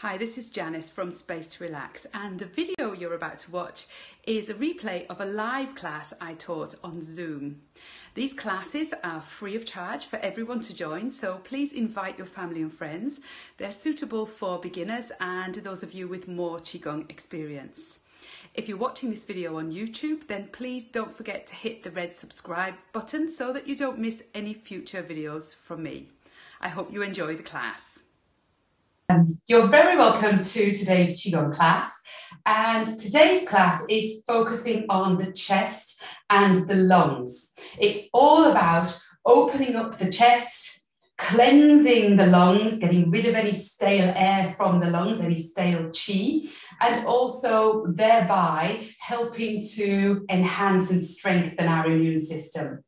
Hi, this is Janice from Space to Relax, and the video you're about to watch is a replay of a live class I taught on Zoom. These classes are free of charge for everyone to join, so please invite your family and friends. They're suitable for beginners and those of you with more Qigong experience. If you're watching this video on YouTube, then please don't forget to hit the red subscribe button so that you don't miss any future videos from me. I hope you enjoy the class. Um, you're very welcome to today's Qigong class. And today's class is focusing on the chest and the lungs. It's all about opening up the chest, cleansing the lungs, getting rid of any stale air from the lungs, any stale qi, and also thereby helping to enhance and strengthen our immune system.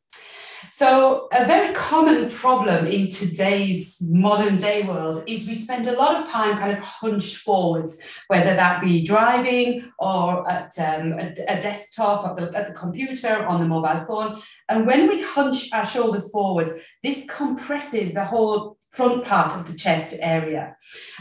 So, a very common problem in today's modern day world is we spend a lot of time kind of hunched forwards, whether that be driving or at um, a, a, desktop, at the, at the computer, on the mobile phone. And when we hunch our shoulders forwards, this compresses the whole front part of the chest area.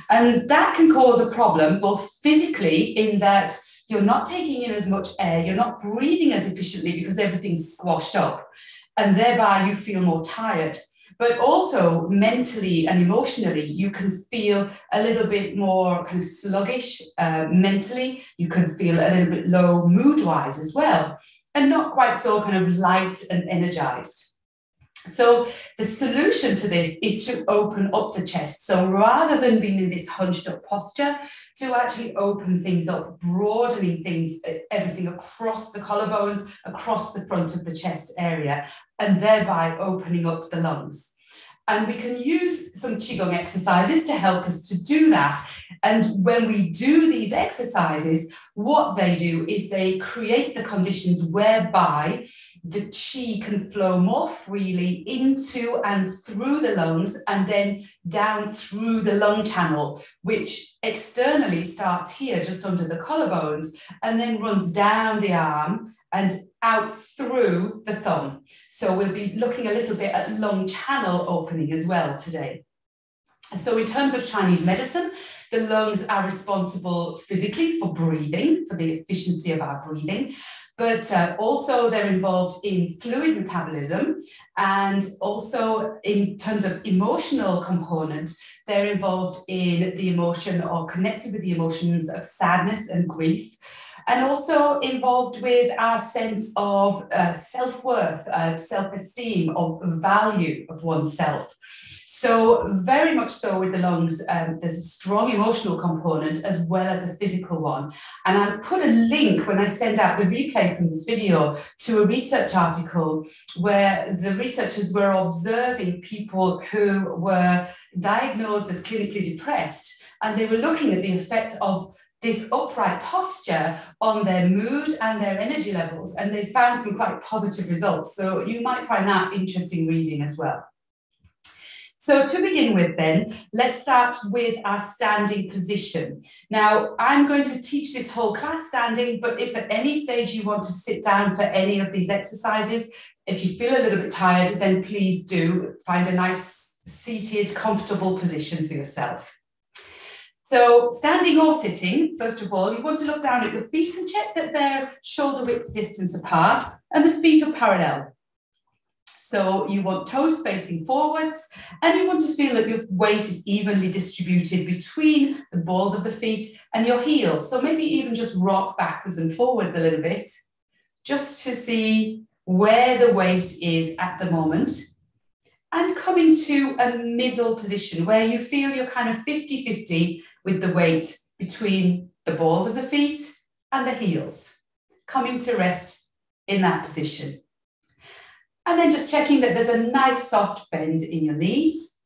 And that can cause a problem, both physically, in that you're not taking in as much air, you're not breathing as efficiently because everything's squashed up and thereby you feel more tired. But also mentally and emotionally, you can feel a little bit more kind of sluggish uh, mentally. You can feel a little bit low mood wise as well, and not quite so kind of light and energized. So the solution to this is to open up the chest. So rather than being in this hunched up posture, to actually open things up, broadening things, everything across the collarbones, across the front of the chest area, and thereby opening up the lungs. And we can use some Qigong exercises to help us to do that. And when we do these exercises, what they do is they create the conditions whereby the chi can flow more freely into and through the lungs and then down through the lung channel, which externally starts here just under the collarbones and then runs down the arm and out through the thumb. So we'll be looking a little bit at lung channel opening as well today. So in terms of Chinese medicine, the lungs are responsible physically for breathing, for the efficiency of our breathing, but uh, also they're involved in fluid metabolism and also in terms of emotional component, they're involved in the emotion or connected with the emotions of sadness and grief and also involved with our sense of uh, self-worth, uh, self-esteem, of value of oneself. So, very much so with the lungs, um, there's a strong emotional component as well as a physical one. And I'll put a link when I send out the replay from this video to a research article where the researchers were observing people who were diagnosed as clinically depressed and they were looking at the effect of this upright posture on their mood and their energy levels, and they found some quite positive results. So you might find that interesting reading as well. So to begin with then, let's start with our standing position. Now, I'm going to teach this whole class standing, but if at any stage you want to sit down for any of these exercises, if you feel a little bit tired, then please do find a nice seated, comfortable position for yourself. So standing or sitting, first of all, you want to look down at your feet and check that they're shoulder width distance apart and the feet are parallel. So you want toes facing forwards and you want to feel that your weight is evenly distributed between the balls of the feet and your heels. So maybe even just rock backwards and forwards a little bit just to see where the weight is at the moment. And coming to a middle position where you feel you're kind of 50 50 with the weight between the balls of the feet and the heels. Coming to rest in that position. And then just checking that there's a nice soft bend in your knees.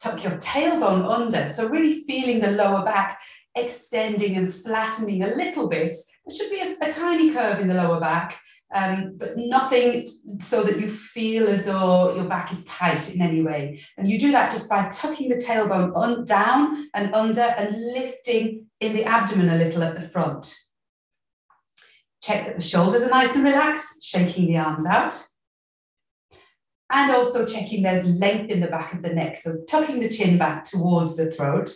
Tuck your tailbone under. So really feeling the lower back extending and flattening a little bit. There should be a, a tiny curve in the lower back, um, but nothing so that you feel as though your back is tight in any way. And you do that just by tucking the tailbone down and under and lifting in the abdomen a little at the front. Check that the shoulders are nice and relaxed, shaking the arms out and also checking there's length in the back of the neck. So tucking the chin back towards the throat.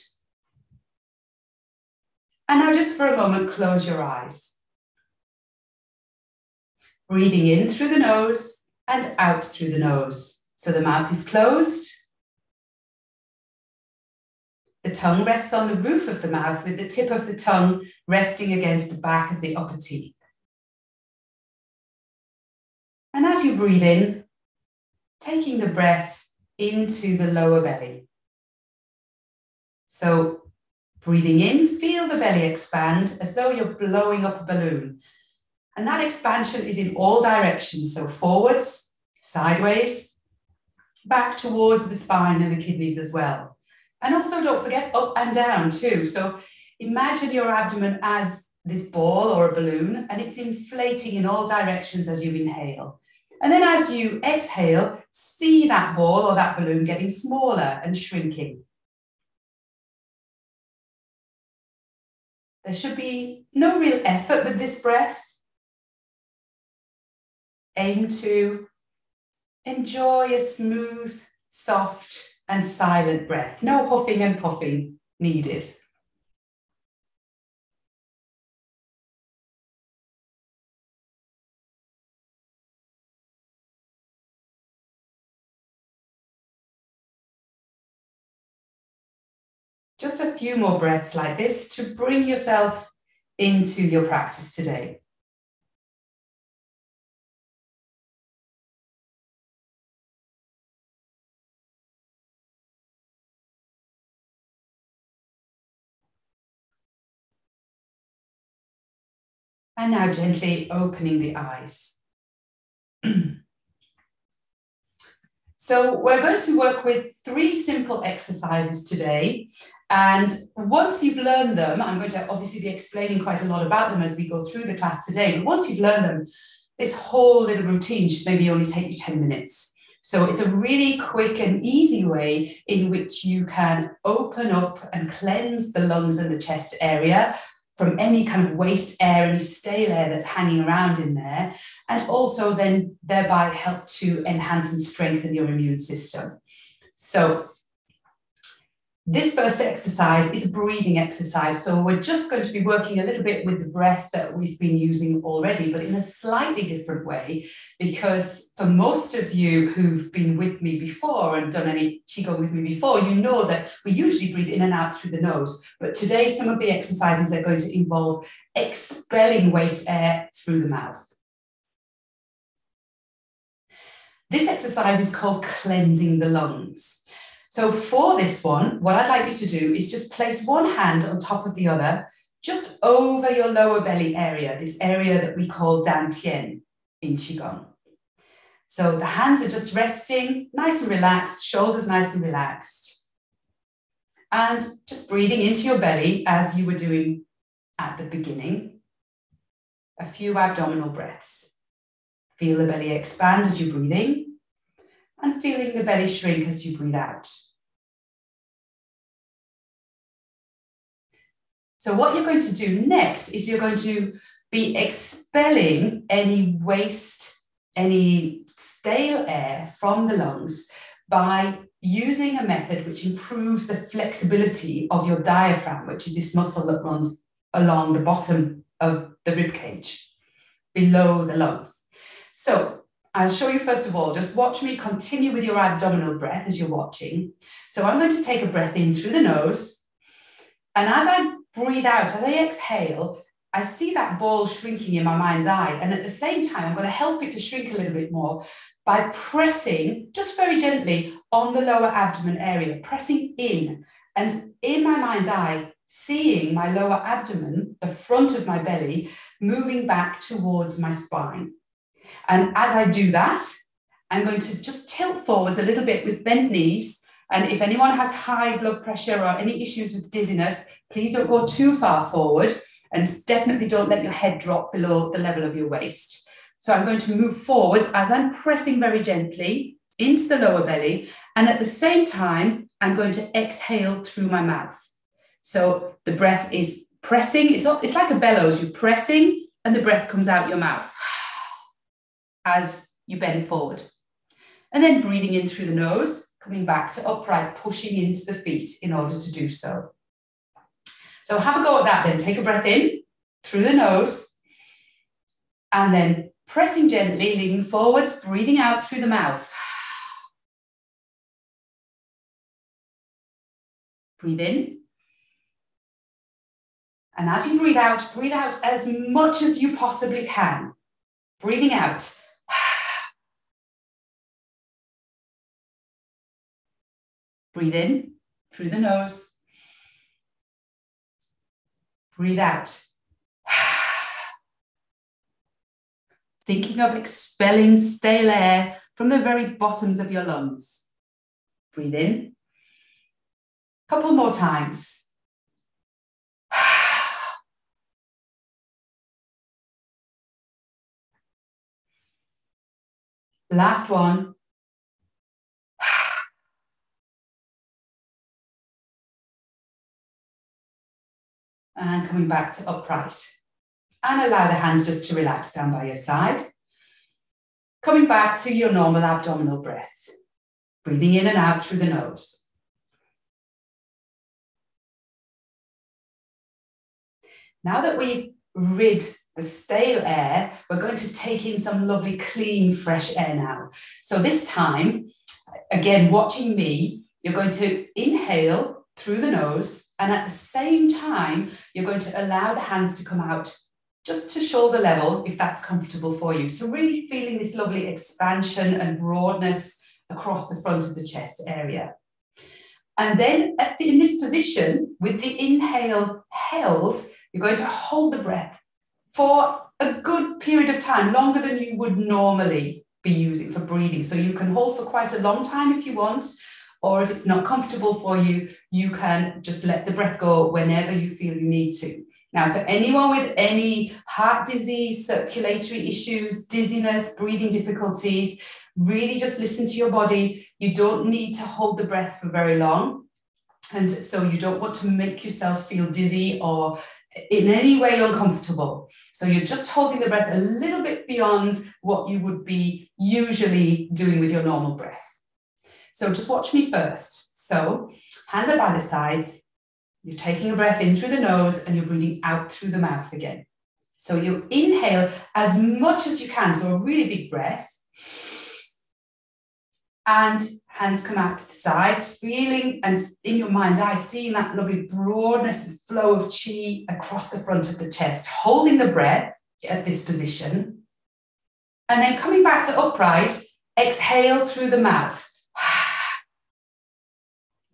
And now just for a moment, close your eyes. Breathing in through the nose and out through the nose. So the mouth is closed. The tongue rests on the roof of the mouth with the tip of the tongue resting against the back of the upper teeth. And as you breathe in, taking the breath into the lower belly. So breathing in, feel the belly expand as though you're blowing up a balloon. And that expansion is in all directions. So forwards, sideways, back towards the spine and the kidneys as well. And also don't forget up and down too. So imagine your abdomen as this ball or a balloon and it's inflating in all directions as you inhale. And then as you exhale, see that ball or that balloon getting smaller and shrinking. There should be no real effort with this breath. Aim to enjoy a smooth, soft, and silent breath. No huffing and puffing needed. Just a few more breaths like this to bring yourself into your practice today. And now gently opening the eyes. so we're going to work with three simple exercises today. And once you've learned them, I'm going to obviously be explaining quite a lot about them as we go through the class today. But once you've learned them, this whole little routine should maybe only take you 10 minutes. So it's a really quick and easy way in which you can open up and cleanse the lungs and the chest area from any kind of waste air, any stale air that's hanging around in there, and also then thereby help to enhance and strengthen your immune system. So this first exercise is a breathing exercise. So we're just going to be working a little bit with the breath that we've been using already, but in a slightly different way, because for most of you who've been with me before and done any Qigong with me before, you know that we usually breathe in and out through the nose. But today, some of the exercises are going to involve expelling waste air through the mouth. This exercise is called cleansing the lungs. So for this one, what I'd like you to do is just place one hand on top of the other, just over your lower belly area, this area that we call Dantian in Qigong. So the hands are just resting, nice and relaxed, shoulders nice and relaxed. And just breathing into your belly as you were doing at the beginning. A few abdominal breaths. Feel the belly expand as you're in and feeling the belly shrink as you breathe out. So, what you're going to do next is you're going to be expelling any waste, any stale air from the lungs by using a method which improves the flexibility of your diaphragm, which is this muscle that runs along the bottom of the rib cage, below the lungs. So, I'll show you first of all, just watch me continue with your abdominal breath as you're watching. So I'm going to take a breath in through the nose. And as I breathe out, as I exhale, I see that ball shrinking in my mind's eye. And at the same time, I'm going to help it to shrink a little bit more by pressing just very gently on the lower abdomen area, pressing in. And in my mind's eye, seeing my lower abdomen, the front of my belly, moving back towards my spine. And as I do that, I'm going to just tilt forwards a little bit with bent knees. And if anyone has high blood pressure or any issues with dizziness, please don't go too far forward and definitely don't let your head drop below the level of your waist. So I'm going to move forwards as I'm pressing very gently into the lower belly. And at the same time, I'm going to exhale through my mouth. So the breath is pressing, it's, it's like a bellows, you're pressing and the breath comes out your mouth as you bend forward. And then breathing in through the nose, coming back to upright, pushing into the feet in order to do so. So have a go at that then. Take a breath in through the nose and then pressing gently, leaning forwards, breathing out through the mouth. Breathe in. And as you breathe out, breathe out as much as you possibly can. Breathing out. Breathe in through the nose. Breathe out. Thinking of expelling stale air from the very bottoms of your lungs. Breathe in. Couple more times. Last one. And coming back to upright. And allow the hands just to relax down by your side. Coming back to your normal abdominal breath. Breathing in and out through the nose. Now that we've rid the stale air, we're going to take in some lovely, clean, fresh air now. So this time, again, watching me, you're going to inhale through the nose, and at the same time, you're going to allow the hands to come out just to shoulder level if that's comfortable for you. So, really feeling this lovely expansion and broadness across the front of the chest area. And then the, in this position, with the inhale held, you're going to hold the breath for a good period of time, longer than you would normally be using for breathing. So you can hold for quite a long time if you want, or if it's not comfortable for you, you can just let the breath go whenever you feel you need to. Now, for anyone with any heart disease, circulatory issues, dizziness, breathing difficulties, really just listen to your body. You don't need to hold the breath for very long. And so you don't want to make yourself feel dizzy or in any way uncomfortable. So you're just holding the breath a little bit beyond what you would be usually doing with your normal breath. So just watch me first. So hands are by the sides. You're taking a breath in through the nose and you're breathing out through the mouth again. So you inhale as much as you can, so a really big breath. And hands come out to the sides, feeling and in your mind's eye, seeing that lovely broadness and flow of chi across the front of the chest, holding the breath at this position. And then coming back to upright, exhale through the mouth,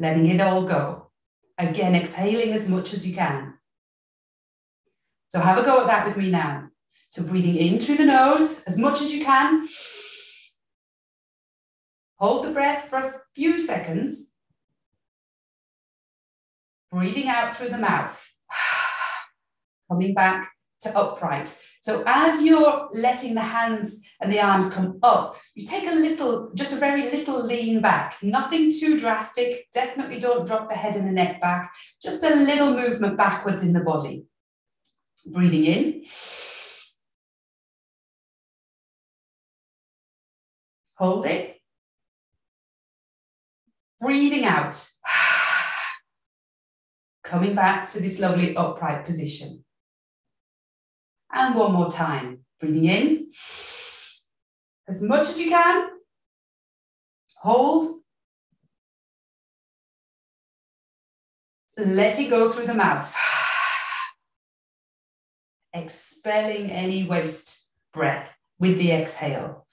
letting it all go. Again, exhaling as much as you can. So have a go at that with me now. So breathing in through the nose as much as you can. Hold the breath for a few seconds. Breathing out through the mouth. Coming back to upright. So as you're letting the hands and the arms come up, you take a little, just a very little lean back, nothing too drastic. Definitely don't drop the head and the neck back, just a little movement backwards in the body. Breathing in. Hold it breathing out, coming back to this lovely upright position. And one more time, breathing in as much as you can. Hold. Let it go through the mouth. Expelling any waste breath with the exhale.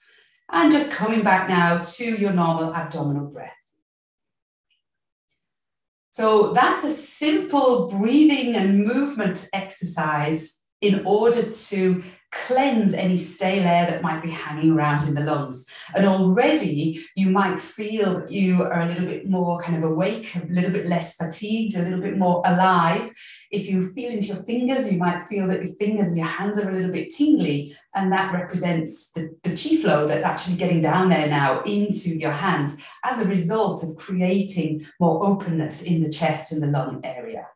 And just coming back now to your normal abdominal breath. So that's a simple breathing and movement exercise in order to cleanse any stale air that might be hanging around in the lungs. And already you might feel that you are a little bit more kind of awake, a little bit less fatigued, a little bit more alive if you feel into your fingers, you might feel that your fingers and your hands are a little bit tingly, and that represents the, the chi flow that's actually getting down there now into your hands as a result of creating more openness in the chest and the lung area.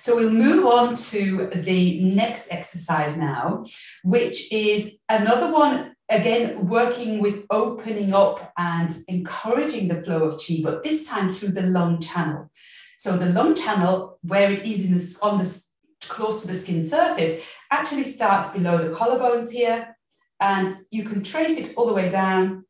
So we'll move on to the next exercise now, which is another one, again, working with opening up and encouraging the flow of chi, but this time through the lung channel. So the lung channel, where it is in the, on the close to the skin surface, actually starts below the collarbones here, and you can trace it all the way down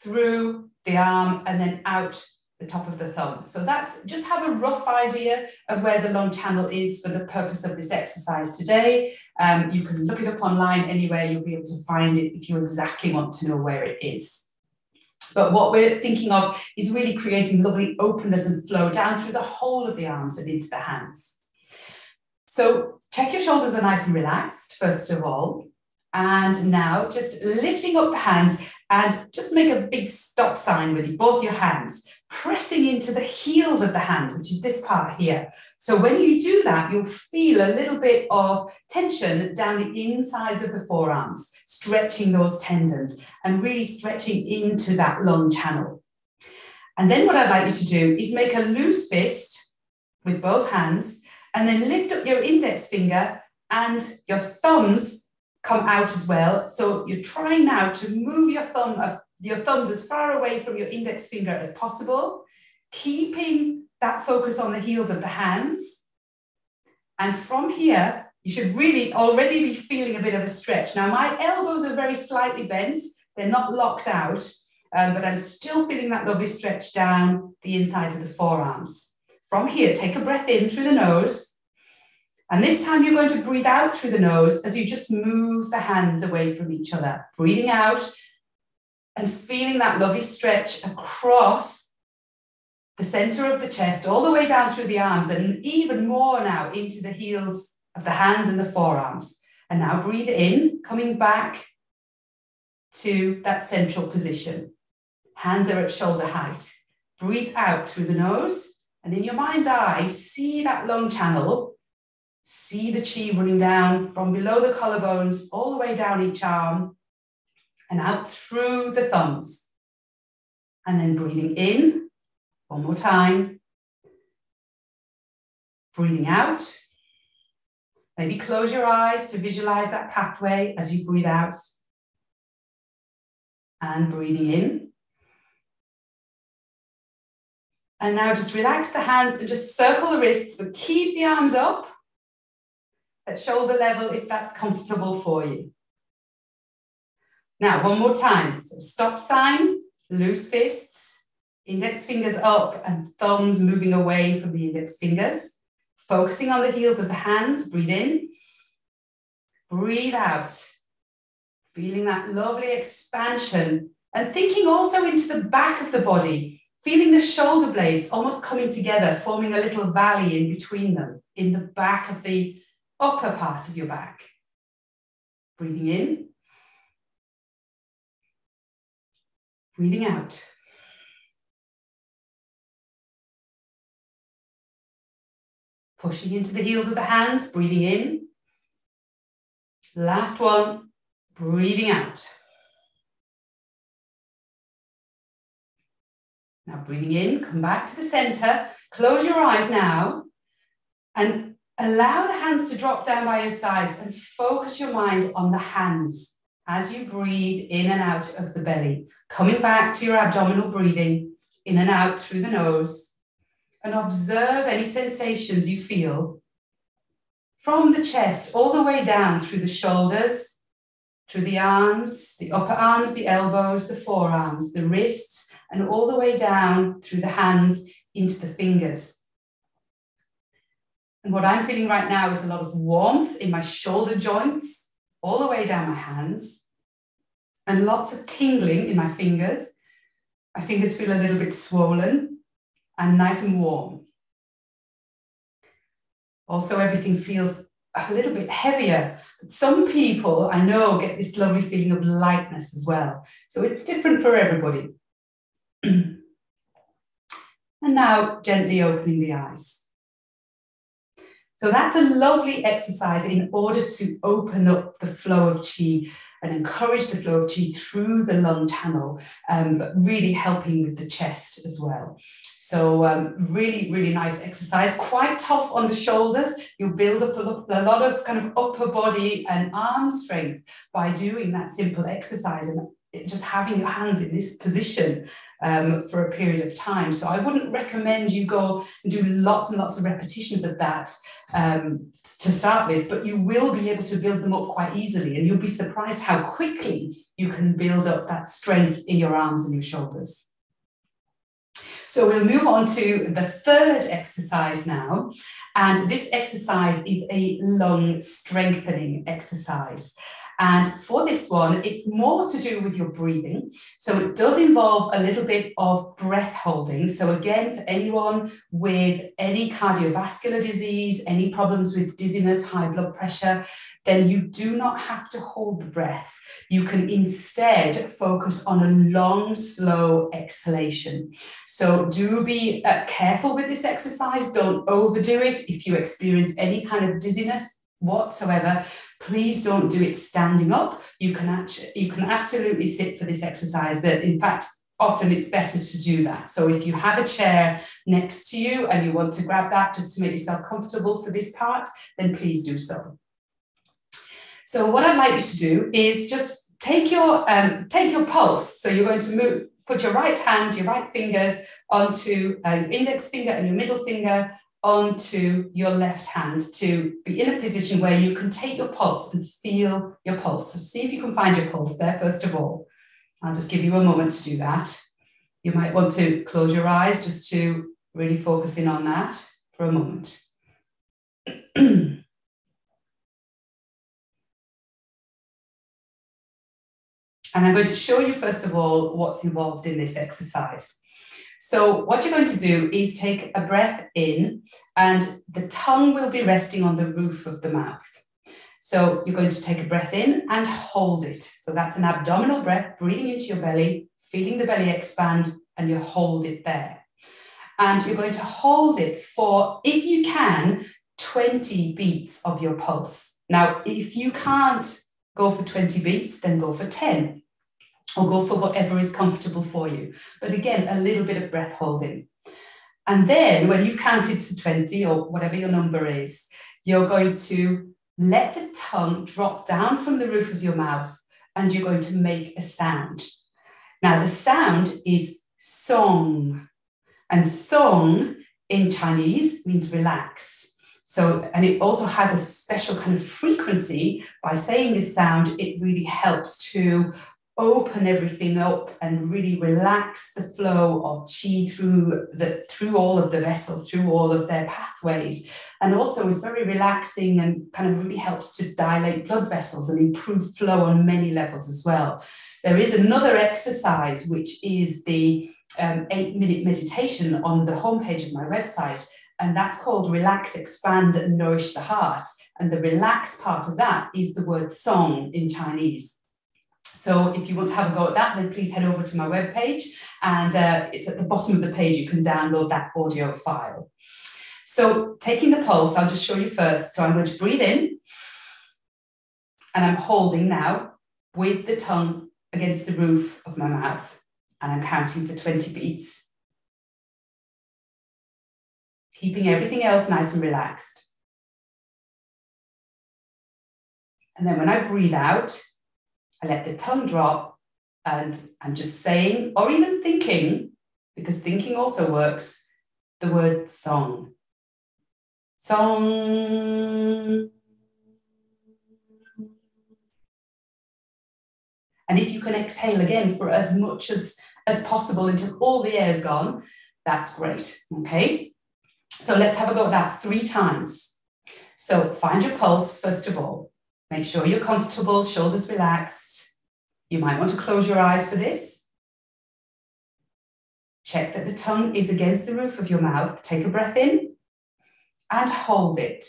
through the arm and then out the top of the thumb. So that's just have a rough idea of where the lung channel is for the purpose of this exercise today. Um, you can look it up online anywhere, you'll be able to find it if you exactly want to know where it is. But what we're thinking of is really creating lovely openness and flow down through the whole of the arms and into the hands. So check your shoulders are nice and relaxed, first of all. And now just lifting up the hands and just make a big stop sign with both your hands, pressing into the heels of the hands, which is this part here. So when you do that, you'll feel a little bit of tension down the insides of the forearms, stretching those tendons and really stretching into that lung channel. And then what I'd like you to do is make a loose fist with both hands and then lift up your index finger and your thumbs come out as well. So you're trying now to move your thumb, uh, your thumbs as far away from your index finger as possible, keeping that focus on the heels of the hands. And from here, you should really already be feeling a bit of a stretch. Now, my elbows are very slightly bent. They're not locked out, um, but I'm still feeling that lovely stretch down the insides of the forearms. From here, take a breath in through the nose. And this time you're going to breathe out through the nose as you just move the hands away from each other. Breathing out and feeling that lovely stretch across the center of the chest, all the way down through the arms, and even more now into the heels of the hands and the forearms. And now breathe in, coming back to that central position. Hands are at shoulder height. Breathe out through the nose, and in your mind's eye, see that lung channel See the chi running down from below the collarbones all the way down each arm and out through the thumbs. And then breathing in one more time. Breathing out. Maybe close your eyes to visualize that pathway as you breathe out. And breathing in. And now just relax the hands and just circle the wrists, but keep the arms up at shoulder level if that's comfortable for you. Now, one more time. So stop sign, loose fists, index fingers up and thumbs moving away from the index fingers. Focusing on the heels of the hands, breathe in. Breathe out. Feeling that lovely expansion and thinking also into the back of the body, feeling the shoulder blades almost coming together, forming a little valley in between them in the back of the upper part of your back. Breathing in. Breathing out. Pushing into the heels of the hands, breathing in. Last one, breathing out. Now breathing in, come back to the center, close your eyes now, and Allow the hands to drop down by your sides and focus your mind on the hands as you breathe in and out of the belly, coming back to your abdominal breathing in and out through the nose. And observe any sensations you feel from the chest all the way down through the shoulders, through the arms, the upper arms, the elbows, the forearms, the wrists, and all the way down through the hands into the fingers. And what I'm feeling right now is a lot of warmth in my shoulder joints, all the way down my hands, and lots of tingling in my fingers. My fingers feel a little bit swollen and nice and warm. Also, everything feels a little bit heavier. But some people I know get this lovely feeling of lightness as well. So it's different for everybody. and now gently opening the eyes. So that's a lovely exercise in order to open up the flow of chi and encourage the flow of chi through the lung channel, um, but really helping with the chest as well. So um, really, really nice exercise. Quite tough on the shoulders. You build up a lot of kind of upper body and arm strength by doing that simple exercise and just having your hands in this position um, for a period of time. So I wouldn't recommend you go and do lots and lots of repetitions of that um, to start with, but you will be able to build them up quite easily and you'll be surprised how quickly you can build up that strength in your arms and your shoulders. So we'll move on to the third exercise now. And this exercise is a lung strengthening exercise. And for this one, it's more to do with your breathing. So it does involve a little bit of breath holding. So, again, for anyone with any cardiovascular disease, any problems with dizziness, high blood pressure, then you do not have to hold the breath. You can instead focus on a long, slow exhalation. So, do be uh, careful with this exercise. Don't overdo it. If you experience any kind of dizziness, whatsoever, please don't do it standing up. You can actually you can absolutely sit for this exercise. That in fact often it's better to do that. So if you have a chair next to you and you want to grab that just to make yourself comfortable for this part, then please do so. So what I'd like you to do is just take your um, take your pulse. So you're going to move, put your right hand, your right fingers onto uh, your index finger and your middle finger onto your left hand to be in a position where you can take your pulse and feel your pulse. So see if you can find your pulse there, first of all. I'll just give you a moment to do that. You might want to close your eyes just to really focus in on that for a moment. and I'm going to show you, first of all, what's involved in this exercise. So what you're going to do is take a breath in and the tongue will be resting on the roof of the mouth. So you're going to take a breath in and hold it. So that's an abdominal breath, breathing into your belly, feeling the belly expand, and you hold it there. And you're going to hold it for, if you can, 20 beats of your pulse. Now, if you can't go for 20 beats, then go for 10 or go for whatever is comfortable for you. But again, a little bit of breath holding. And then when you've counted to 20 or whatever your number is, you're going to let the tongue drop down from the roof of your mouth and you're going to make a sound. Now, the sound is song. And song in Chinese means relax. So, and it also has a special kind of frequency. By saying this sound, it really helps to open everything up and really relax the flow of qi through the through all of the vessels through all of their pathways. And also is very relaxing and kind of really helps to dilate blood vessels and improve flow on many levels as well. There is another exercise which is the um, eight minute meditation on the homepage of my website and that's called relax expand and nourish the heart. And the relax part of that is the word song in chinese so if you want to have a go at that, then please head over to my webpage and uh, it's at the bottom of the page, you can download that audio file. So taking the pulse, I'll just show you first. So I'm going to breathe in and I'm holding now with the tongue against the roof of my mouth and I'm counting for 20 beats. Keeping everything else nice and relaxed. And then when I breathe out, I let the tongue drop and I'm just saying, or even thinking, because thinking also works, the word song. Song. And if you can exhale again for as much as, as possible until all the air is gone, that's great. Okay. So let's have a go at that three times. So find your pulse, first of all. Make sure you're comfortable, shoulders relaxed. You might want to close your eyes for this. Check that the tongue is against the roof of your mouth. Take a breath in and hold it.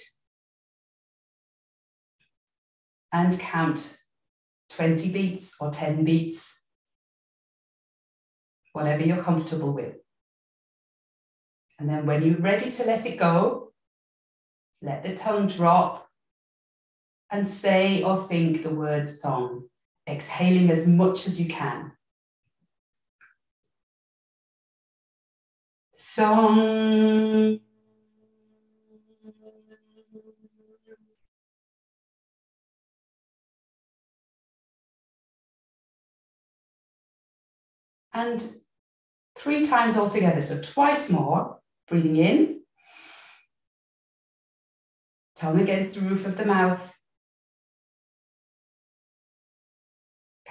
And count 20 beats or 10 beats, whatever you're comfortable with. And then when you're ready to let it go, let the tongue drop and say or think the word song, exhaling as much as you can. Song. And Three times altogether, so twice more. Breathing in. Tongue against the roof of the mouth.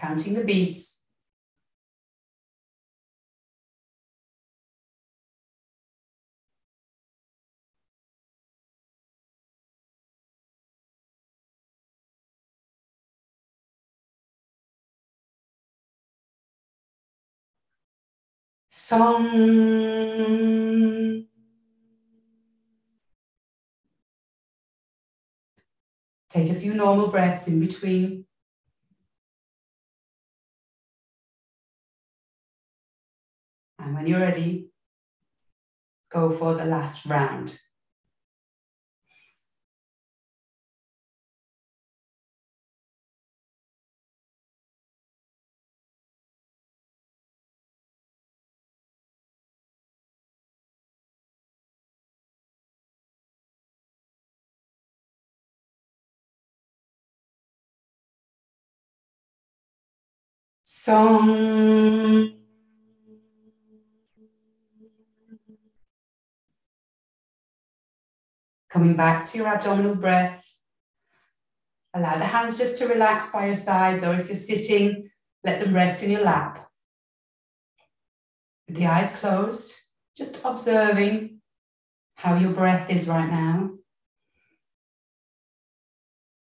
Counting the beads. Song. Take a few normal breaths in between. And when you're ready, go for the last round. Song. Coming back to your abdominal breath. Allow the hands just to relax by your sides, or if you're sitting, let them rest in your lap. With the eyes closed, just observing how your breath is right now,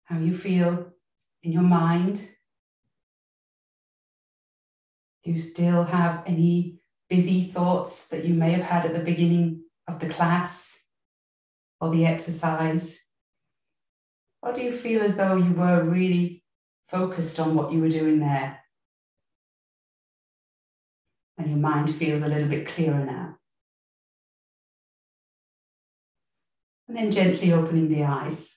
how you feel in your mind. Do you still have any busy thoughts that you may have had at the beginning of the class or the exercise? Or do you feel as though you were really focused on what you were doing there? And your mind feels a little bit clearer now. And then gently opening the eyes.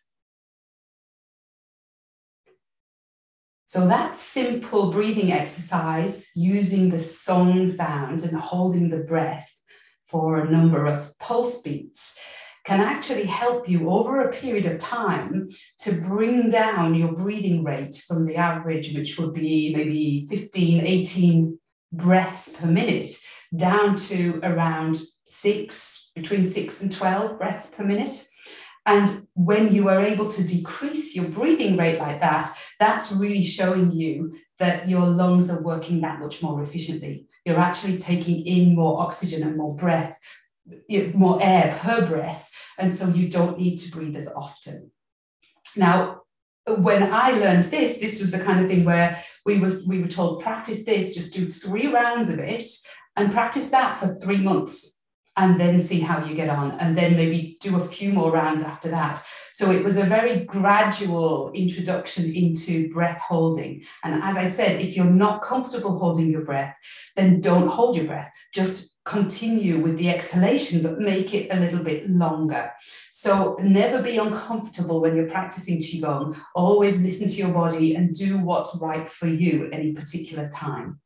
So that simple breathing exercise using the song sound and holding the breath for a number of pulse beats can actually help you over a period of time to bring down your breathing rate from the average, which would be maybe 15, 18 breaths per minute, down to around six, between six and 12 breaths per minute. And when you are able to decrease your breathing rate like that, that's really showing you that your lungs are working that much more efficiently. You're actually taking in more oxygen and more breath, more air per breath. And so you don't need to breathe as often. Now, when I learned this, this was the kind of thing where we was we were told practice this, just do three rounds of it and practice that for three months and then see how you get on, and then maybe do a few more rounds after that. So it was a very gradual introduction into breath holding. And as I said, if you're not comfortable holding your breath, then don't hold your breath. Just continue with the exhalation, but make it a little bit longer. So never be uncomfortable when you're practicing Qigong. Always listen to your body and do what's right for you any particular time.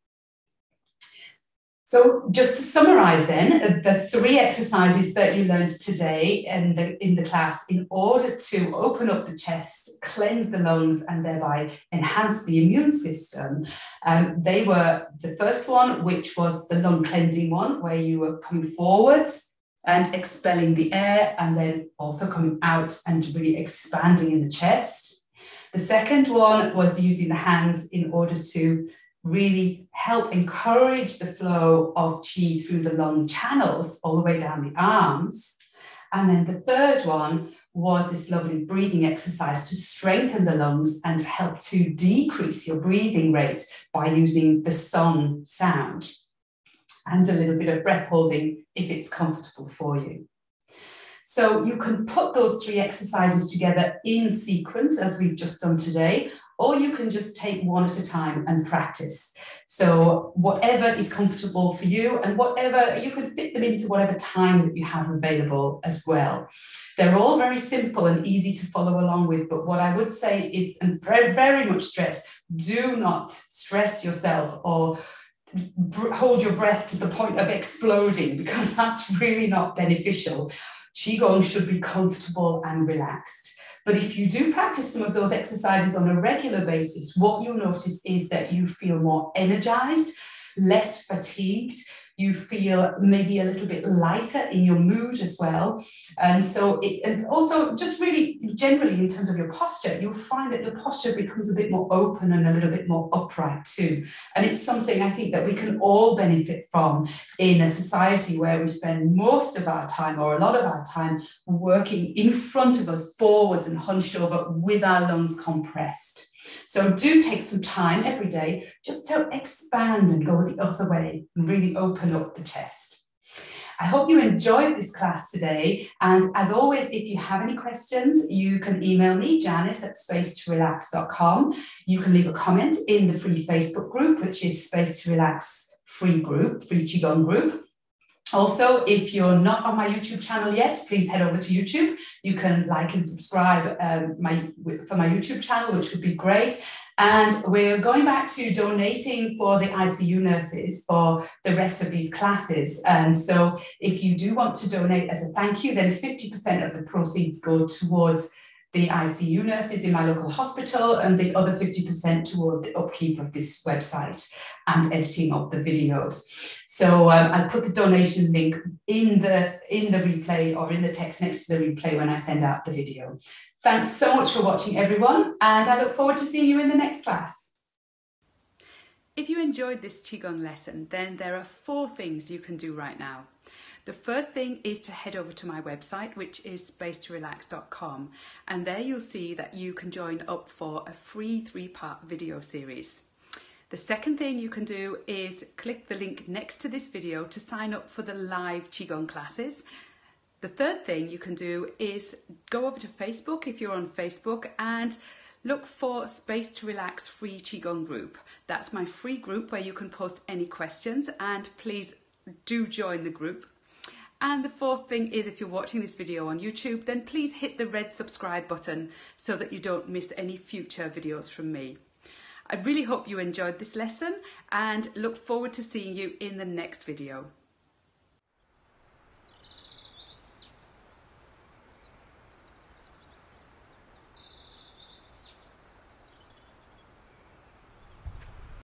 So just to summarize then, the three exercises that you learned today in the, in the class in order to open up the chest, cleanse the lungs, and thereby enhance the immune system, um, they were the first one, which was the lung cleansing one, where you were coming forwards and expelling the air, and then also coming out and really expanding in the chest. The second one was using the hands in order to really help encourage the flow of chi through the lung channels all the way down the arms. And then the third one was this lovely breathing exercise to strengthen the lungs and help to decrease your breathing rate by using the song sound and a little bit of breath holding if it's comfortable for you. So you can put those three exercises together in sequence as we've just done today, or you can just take one at a time and practice. So, whatever is comfortable for you, and whatever you can fit them into whatever time that you have available as well. They're all very simple and easy to follow along with. But what I would say is, and very, very much stress, do not stress yourself or hold your breath to the point of exploding because that's really not beneficial. Qigong should be comfortable and relaxed. But if you do practice some of those exercises on a regular basis, what you'll notice is that you feel more energized, less fatigued. You feel maybe a little bit lighter in your mood as well. And so, it, and also just really generally in terms of your posture, you'll find that the posture becomes a bit more open and a little bit more upright too. And it's something I think that we can all benefit from in a society where we spend most of our time or a lot of our time working in front of us, forwards and hunched over with our lungs compressed. So do take some time every day just to expand and go the other way and really open up the chest. I hope you enjoyed this class today. And as always, if you have any questions, you can email me, Janice at spacetorelax.com. You can leave a comment in the free Facebook group, which is Space to Relax free group, free Qigong group. Also, if you're not on my YouTube channel yet, please head over to YouTube. You can like and subscribe um, my, for my YouTube channel, which would be great. And we're going back to donating for the ICU nurses for the rest of these classes. And so if you do want to donate as a thank you, then 50% of the proceeds go towards the ICU nurses in my local hospital and the other 50% toward the upkeep of this website and editing of the videos. So um, I'll put the donation link in the in the replay or in the text next to the replay when I send out the video. Thanks so much for watching everyone and I look forward to seeing you in the next class. If you enjoyed this Qigong lesson, then there are four things you can do right now. The first thing is to head over to my website, which is spacetorelax.com, and there you'll see that you can join up for a free three part video series. The second thing you can do is click the link next to this video to sign up for the live Qigong classes. The third thing you can do is go over to Facebook if you're on Facebook and look for Space to Relax free Qigong group. That's my free group where you can post any questions and please do join the group. And the fourth thing is if you're watching this video on YouTube, then please hit the red subscribe button so that you don't miss any future videos from me. I really hope you enjoyed this lesson and look forward to seeing you in the next video.